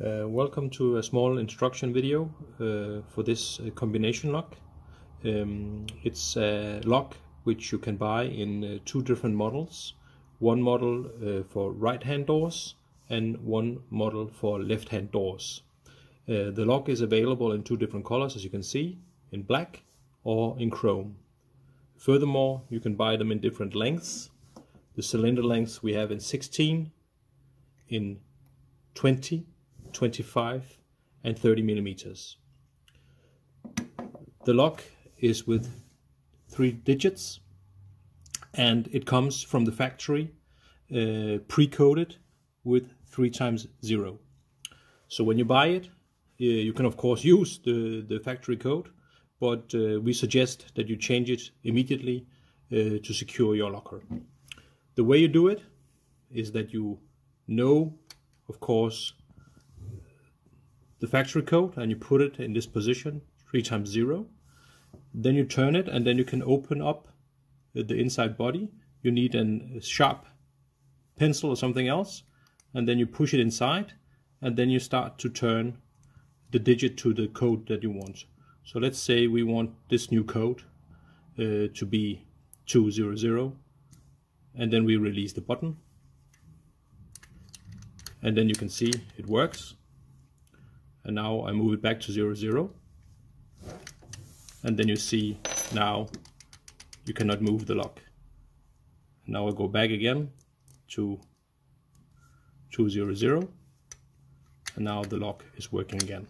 Uh, welcome to a small instruction video uh, for this uh, combination lock. Um, it's a lock which you can buy in uh, two different models. One model uh, for right hand doors and one model for left hand doors. Uh, the lock is available in two different colors as you can see, in black or in chrome. Furthermore, you can buy them in different lengths. The cylinder lengths we have in 16, in 20, 25 and 30 millimeters. The lock is with three digits and it comes from the factory uh, pre-coded with three times zero. So when you buy it, you can of course use the, the factory code, but uh, we suggest that you change it immediately uh, to secure your locker. The way you do it is that you know, of course, the factory code and you put it in this position, three times zero. Then you turn it and then you can open up the inside body. You need a sharp pencil or something else and then you push it inside and then you start to turn the digit to the code that you want. So let's say we want this new code uh, to be 200 and then we release the button and then you can see it works and now I move it back to 0 0 and then you see now you cannot move the lock. Now I go back again to 200 and now the lock is working again.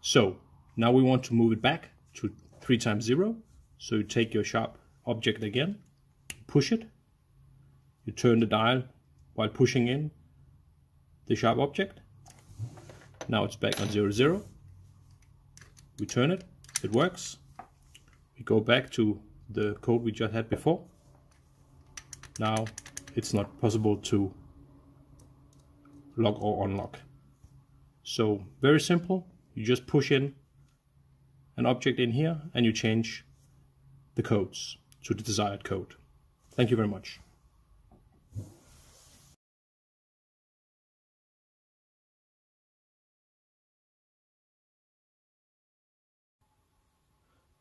So now we want to move it back to 3 times 0 so you take your sharp object again push it. You turn the dial while pushing in the sharp object now it's back on 0, 0. We turn it, it works. We go back to the code we just had before. Now it's not possible to lock or unlock. So very simple, you just push in an object in here and you change the codes to the desired code. Thank you very much.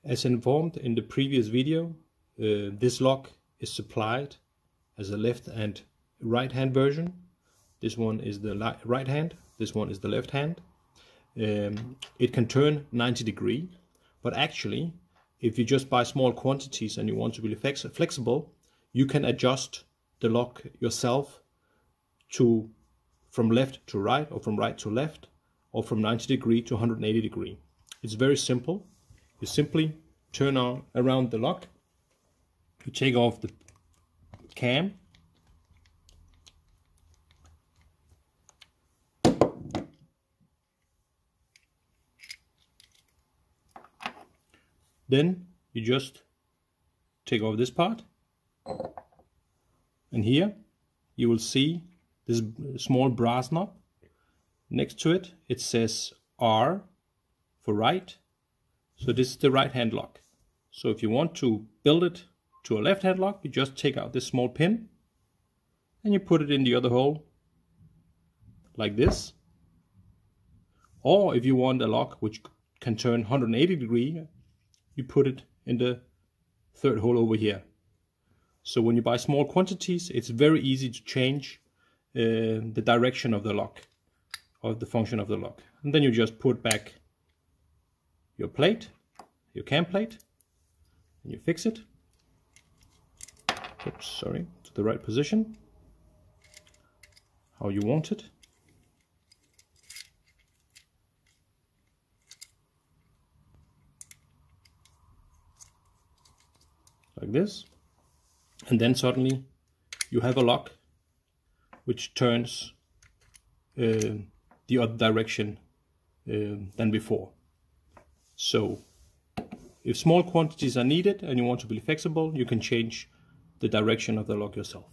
As informed in the previous video, uh, this lock is supplied as a left and right hand version. This one is the right hand, this one is the left hand. Um, it can turn 90 degree, but actually, if you just buy small quantities and you want to be flex flexible, you can adjust the lock yourself to from left to right or from right to left or from 90 degree to 180 degree. It's very simple you simply turn on around the lock. You take off the cam. Then you just take off this part. And here you will see this small brass knob. Next to it it says R for right so this is the right hand lock. So if you want to build it to a left hand lock, you just take out this small pin and you put it in the other hole like this. Or if you want a lock which can turn 180 degree, you put it in the third hole over here. So when you buy small quantities, it's very easy to change uh, the direction of the lock or the function of the lock. And then you just put back your plate, your cam plate, and you fix it. Oops, sorry, to the right position, how you want it. Like this. And then suddenly you have a lock which turns uh, the other direction uh, than before. So if small quantities are needed and you want to be flexible, you can change the direction of the lock yourself.